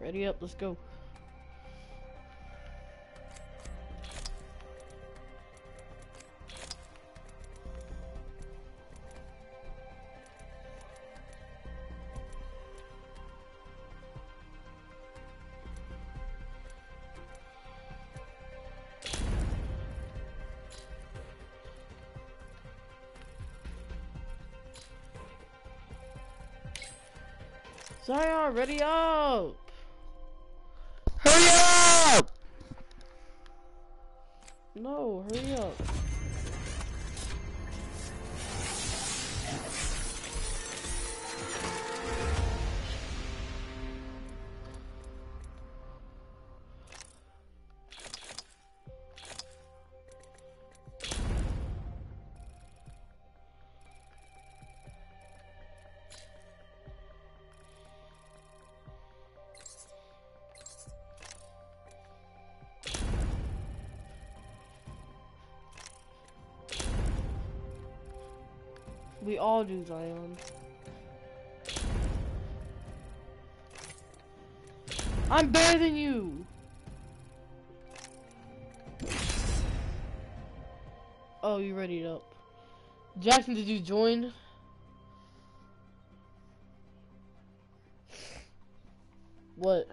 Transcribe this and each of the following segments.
Ready up, let's go. Zion, ready up! We all do, Zion. I'm better than you! Oh, you ready up. Jackson, did you join? What?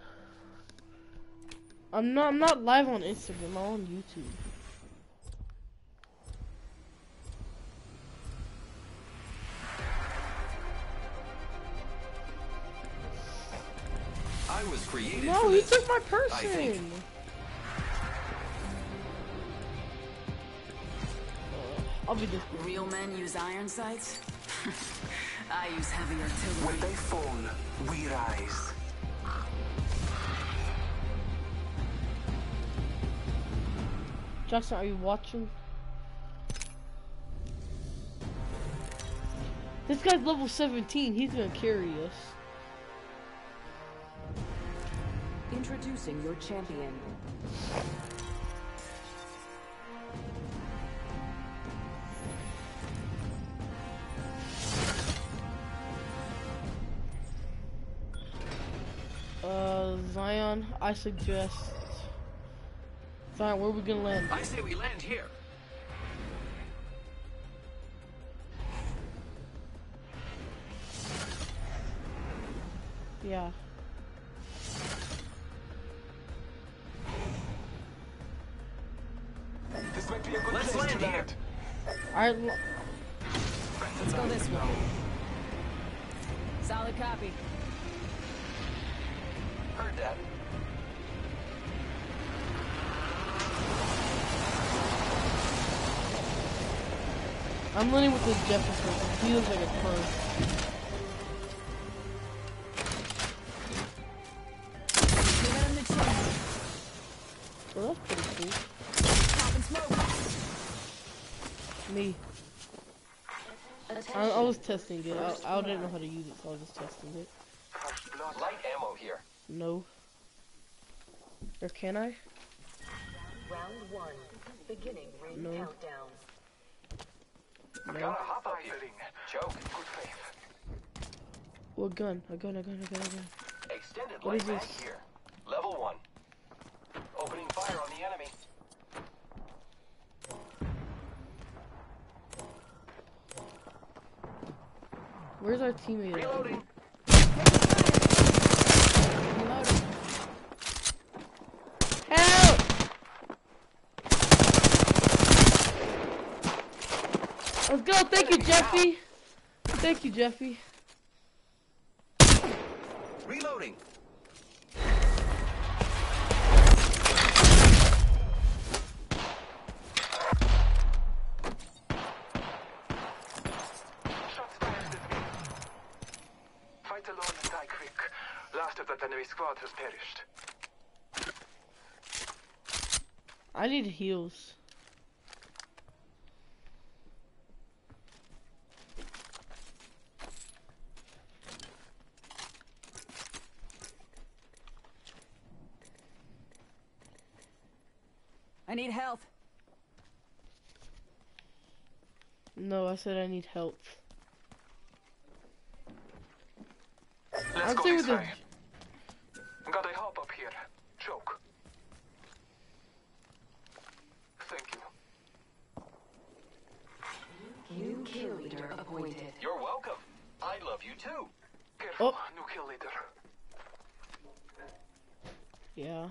I'm not I'm not live on Instagram, I'm on YouTube. I was created No, for he this. took my person. I'll be this. Real men use iron sights? I use heavy When they fall, we rise. Jackson, are you watching? This guy's level 17. He's gonna carry us. Introducing your champion. Uh, Zion, I suggest. Zion, where are we gonna land? I say we land here. Yeah. Alright, l- Let's go this way. Solid copy. Heard that. I'm running with this Jefferson. He looks like a pro. Me. I, I was testing it. I, I didn't know how to use it, so I was just testing it. First. Light ammo here. No. Or can I? Round one. Beginning ring No. countdown. No. Gotta hop up here. Choke. Good faith. What gun? A gun, a gun, a gun, a gun. Extended What light is mag this? here. Level one. Opening fire on the enemy. Where's our teammate? at? Reloading. Help! Let's go. Thank you, Jeffy. Thank you, Jeffy. Reloading. Shots fired this way. Fight alone and die quick. Last of that enemy squad has perished. I need heals. I need health. No, I said I need help. Let's I'd go say this with the way. Kill leader. Yeah.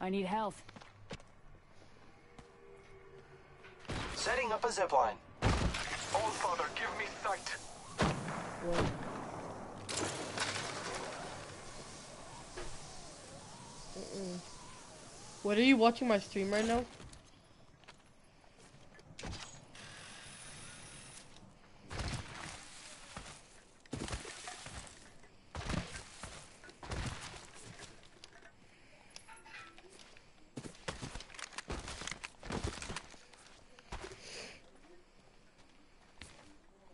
I need health. Setting up a zipline. All father, give me sight. What? Mm-mm. What are you watching my stream right now?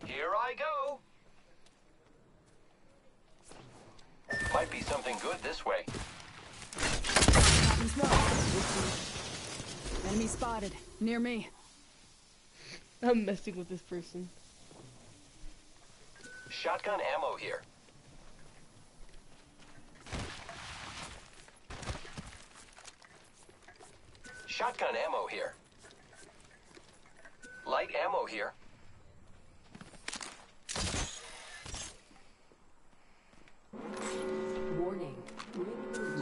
Here I go. Might be something good this way. Popping smoke. Enemy spotted. Near me. I'm messing with this person. Shotgun ammo here. Shotgun ammo here. Light ammo here. Warning.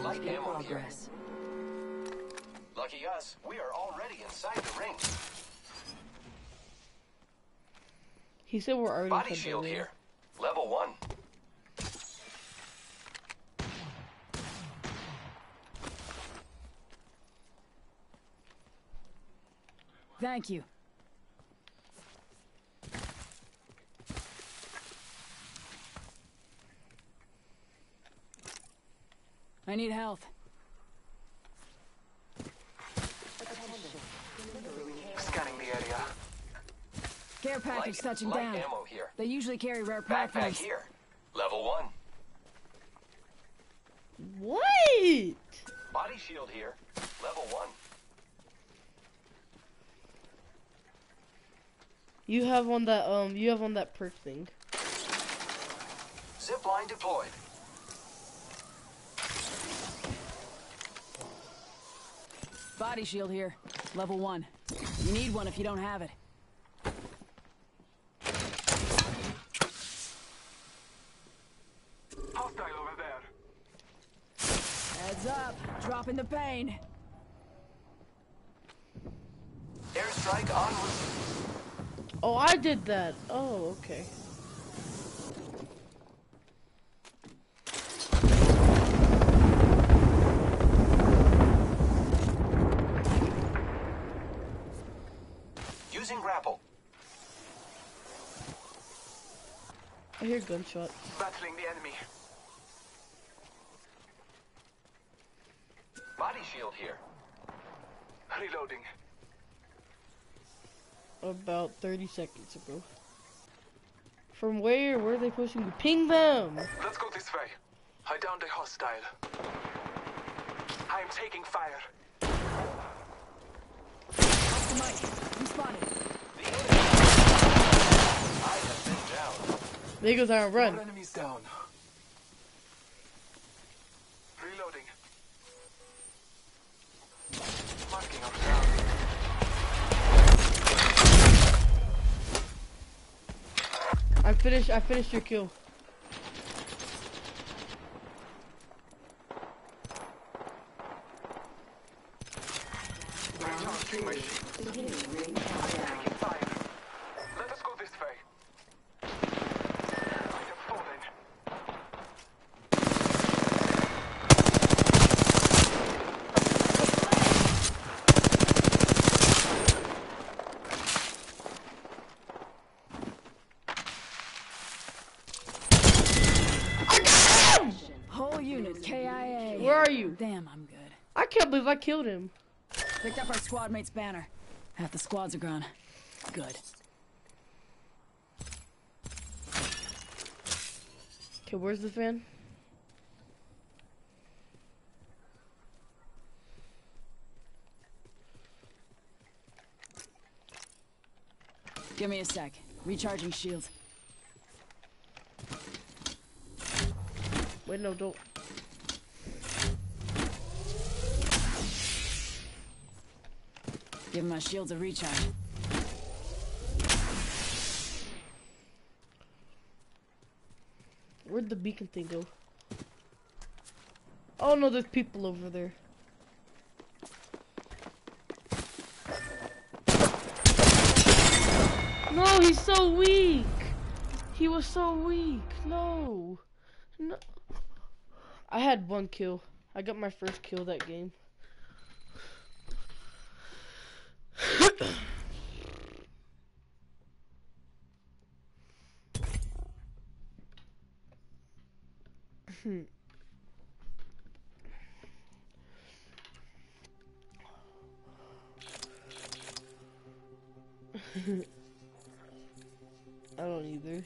Light in ammo here. Progress. Lucky us, we are already inside the ring. He said we're already Body inside the shield ring. here. Level one. Thank you. I need health. Scanning the area. Care package Light, touching light down. ammo here. They usually carry rare Backpack platforms. here. Level one. What? Body shield here. Level one. You have on that um you have on that perk thing. Zipline deployed. Body shield here. Level one. You need one if you don't have it. Hostile over there. Heads up. Dropping the pain. Airstrike en route. Oh, I did that. Oh, okay. Using grapple. I hear gunshots. Battling the enemy. Body shield here. Reloading. About 30 seconds ago. From where? Where are they pushing you? Ping them! Let's go this way. I downed a hostile. I am taking fire. Off the mic. I'm spotted. The enemy. I have been down. There goes Iron More Run. enemies down. Reloading. Marking our ground. I finished. I finished your kill. Recharging my shield. Beginning ring countdown. Taking fire. Let us go this way. I have fallen. Whole unit. KIA. Where are you? Damn, I'm good. I killed him. Picked up our squad mate's banner. Half the squads are gone. Good. Okay, where's the fan? Give me a sec. Recharging shields. Wait, no, don't. Give my shields a recharge. Where'd the beacon thing go? Oh no, there's people over there. No, he's so weak. He was so weak. No. No. I had one kill. I got my first kill that game. I don't either.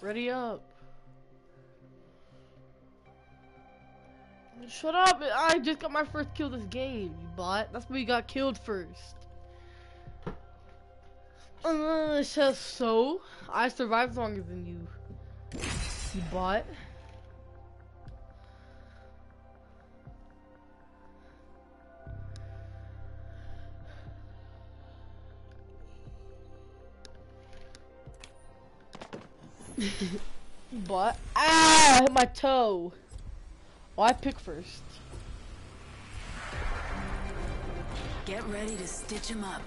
Ready up. Shut up! I just got my first kill this game, you bot. That's why you got killed first. Uh, it says so. I survived longer than you. You bot. but ah, I hit my toe. Oh, I pick first. Get ready to stitch him up.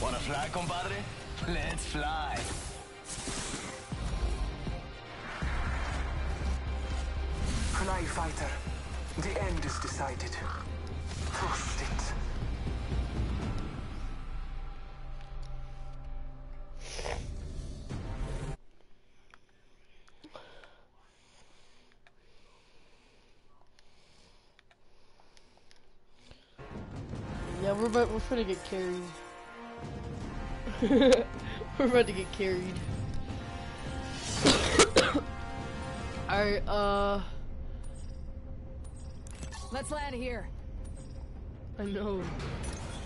Wanna fly, compadre? Let's fly. Fly fighter. The end is decided. Trust we're about, we're gonna get carried. we're about to get carried. Alright, uh, Let's land here. I know.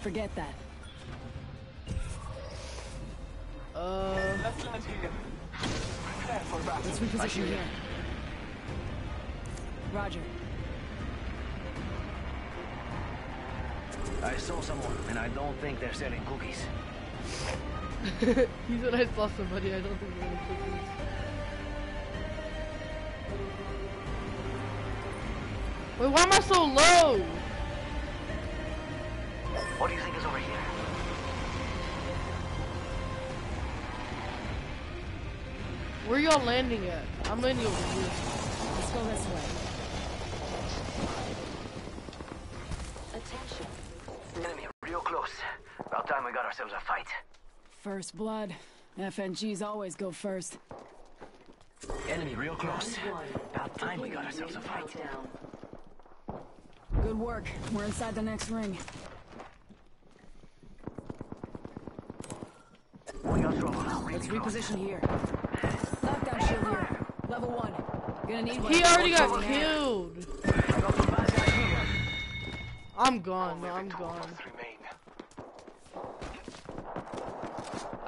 Forget that. Uh, Let's land here. Prepare for battle. Let's reposition here. Roger. I saw someone, and I don't think they're selling cookies. he said I saw somebody, I don't think they're gonna cookies. Wait, why am I so low? What do you think is over here? Where y'all landing at? I'm landing over here. Let's go this way. Attention. Enemy real close. About time we got ourselves a fight. First blood. FNGs always go first. Enemy real close. About time we got ourselves a fight. countdown. Good work. We're inside the next ring. We got trouble. Let's reposition here. Knockdown shield here. Level one. Gonna need one. He already got Over killed. I'm gone, oh, no, I'm gone. us remain.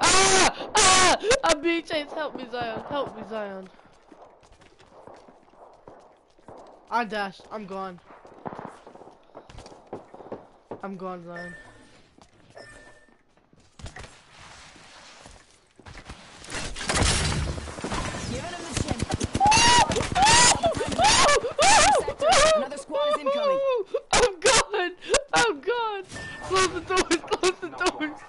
Ah! Ah! I'm being chased. Help me, Zion. Help me, Zion. I dashed. I'm gone. I'm gone, Zion. Giving him the chin. Another squad is incoming. I'm gone. I'm gone. Close the doors. Close the doors.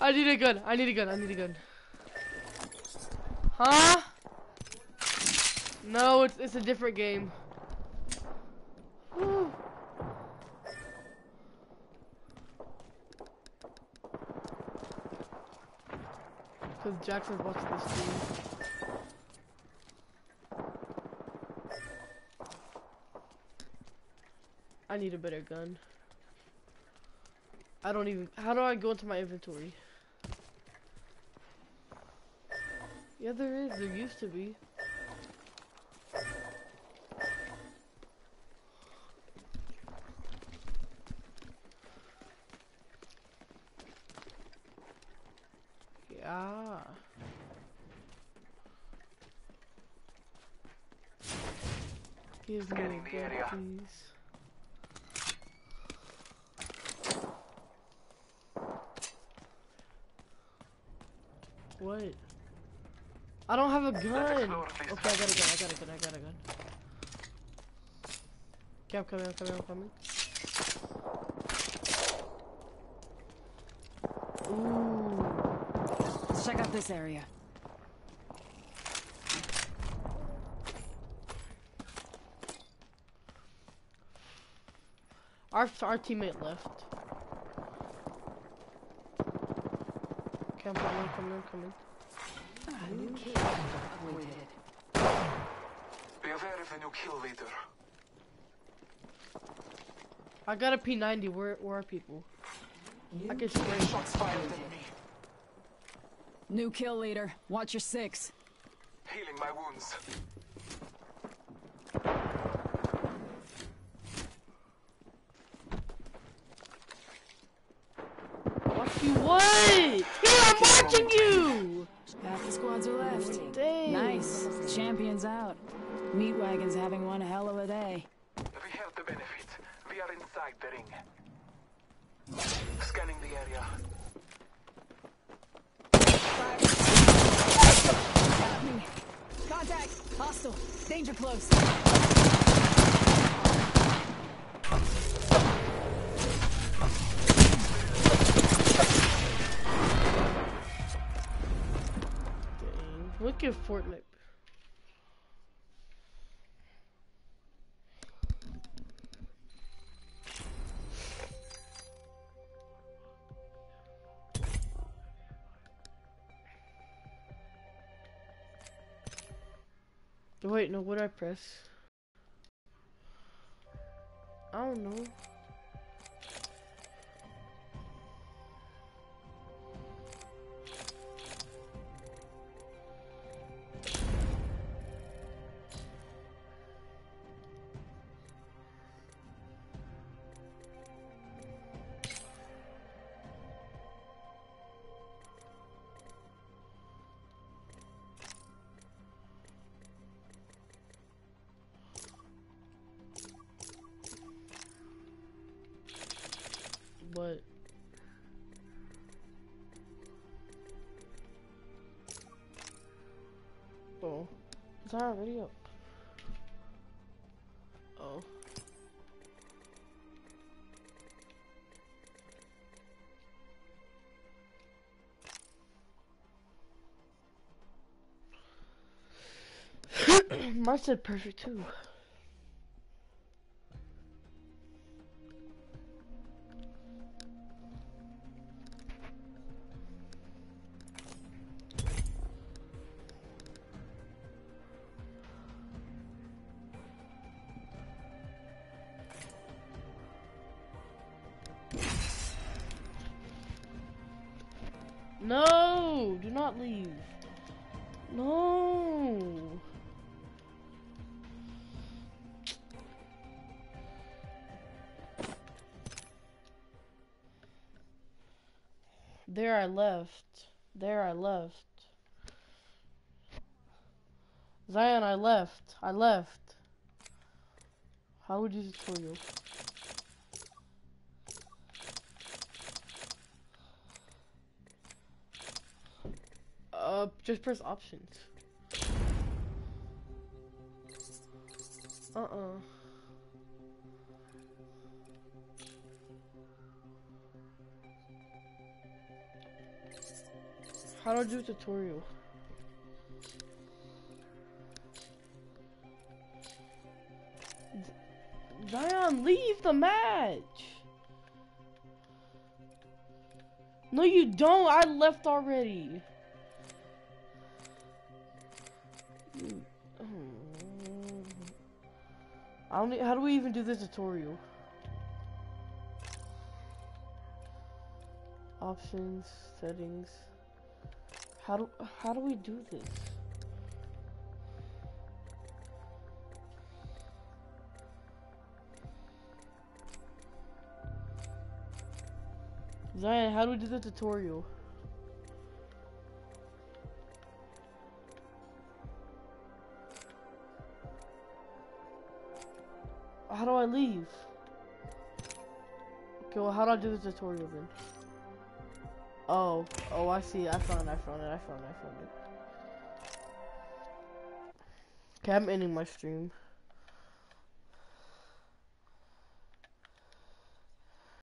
I need a gun. I need a gun. I need a gun. Huh? No, it's it's a different game. Whew. Cause Jackson's watching this stream. I need a better gun. I don't even. How do I go into my inventory? Yeah, there is. There used to be. Yeah. Give me a the area. please. What? I don't have a gun. Okay, I got a gun. I got a gun. I got a gun. Okay, I'm coming. I'm coming. I'm coming. Ooh. Let's check out this area. Our our teammate left. Okay, I'm coming. I'm coming. I'm coming. New kill appointed. Be aware of the new kill leader. I got a P90. Where where are people? New I can kill spray. Shots fired at me. New kill leader. Watch your six. Healing my wounds. Watch you what? Here, I'm watching you. Half the squads are left. Dang. Nice. Champions out. Meat wagon's having one hell of a day. We have the benefit. We are inside the ring. Scanning the area. Got me. Contact. Hostile. Danger close. Look at Fortnite. Wait, no, what I press? I don't know. That already up? Oh. Mine said perfect too. No, do not leave. No. There I left. There I left. Zion, I left. I left. How would you tutorial? Uh, just press options. Uh-uh. How do I do a tutorial? Zion, leave the match! No, you don't! I left already! I don't. How do we even do the tutorial? Options, settings. How do how do we do this? Zion, how do we do the tutorial? How do I leave? Okay, well, how do I do the tutorial then? Oh, oh, I see. I found, it, I found it. I found it. I found it. Okay, I'm ending my stream.